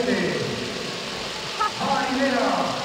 Allende. Marinera.